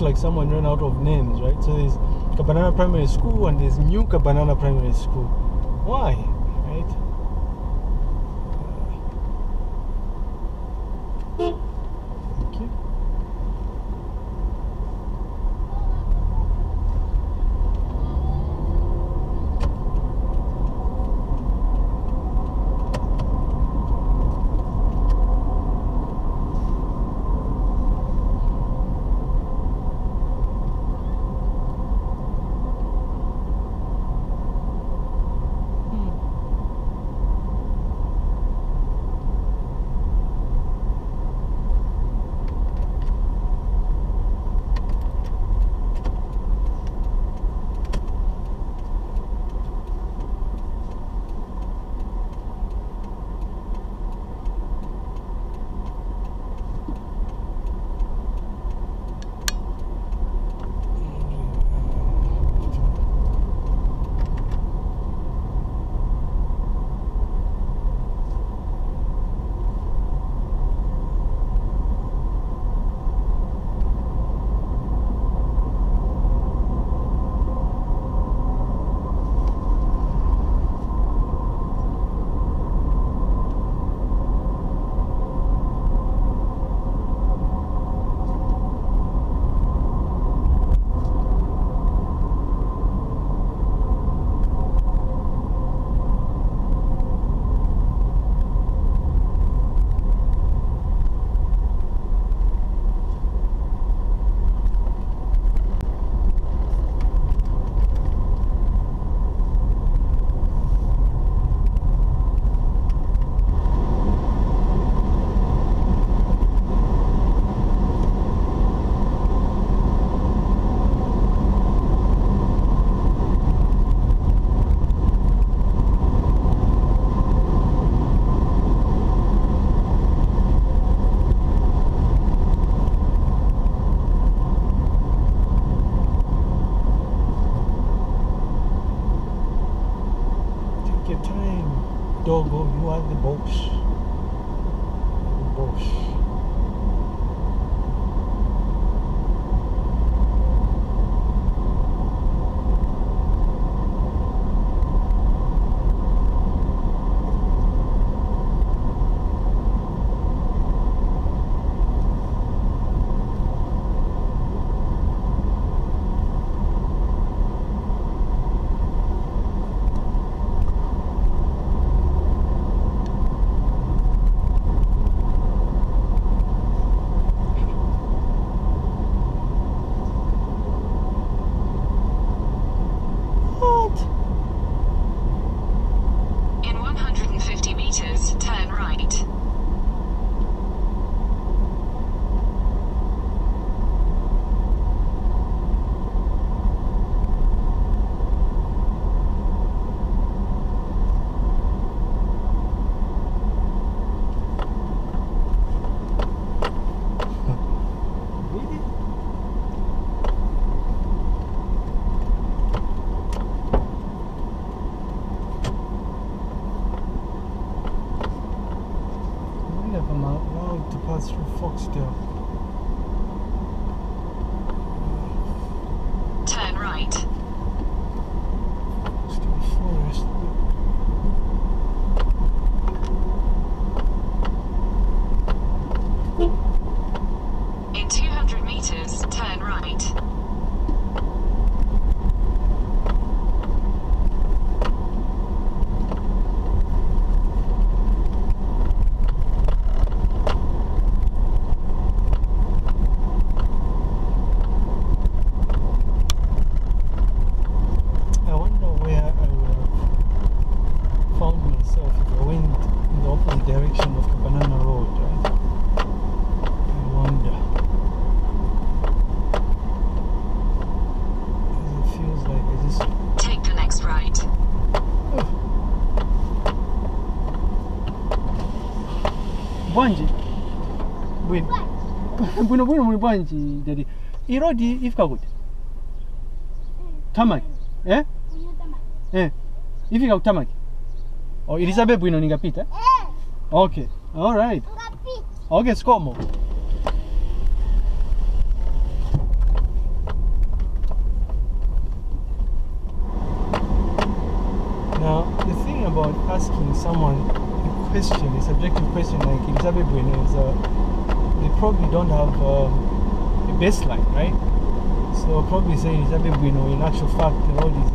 like someone ran out of names, right? So there's Kabanana Primary School and there's New Kabanana Primary School. Why, right? Your time, doggo. You are the boss. The boss. Banana road, right? I wonder. Because it feels like this Take the next right. bwanji? Bwino. Bwino bwino muli bwanji jadi irodi ifika kuti tamaki. Eh? Eh? Ifika kutamaki oh ilizabe bwino ningapita? Okay Ok, alright. Ok, scomo. Now, the thing about asking someone a question, a subjective question like ilizabe bwino is uh, they probably don't have um, a baseline, right? So probably say ilizabe bwino, in actual fact, the road is